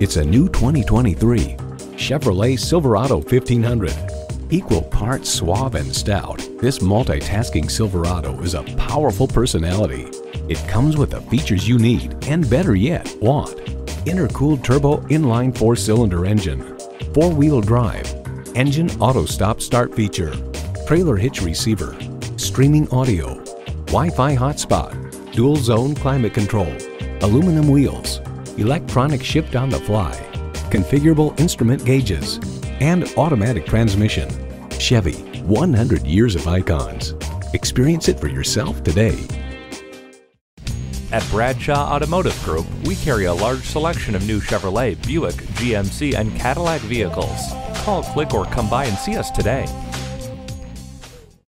It's a new 2023 Chevrolet Silverado 1500. Equal parts suave and stout, this multitasking Silverado is a powerful personality. It comes with the features you need, and better yet, want. Intercooled turbo inline four-cylinder engine, four-wheel drive, engine auto stop start feature, trailer hitch receiver, streaming audio, Wi-Fi hotspot, dual zone climate control, aluminum wheels, electronic shift on the fly, configurable instrument gauges, and automatic transmission. Chevy, 100 years of icons. Experience it for yourself today. At Bradshaw Automotive Group, we carry a large selection of new Chevrolet, Buick, GMC, and Cadillac vehicles. Call, click, or come by and see us today.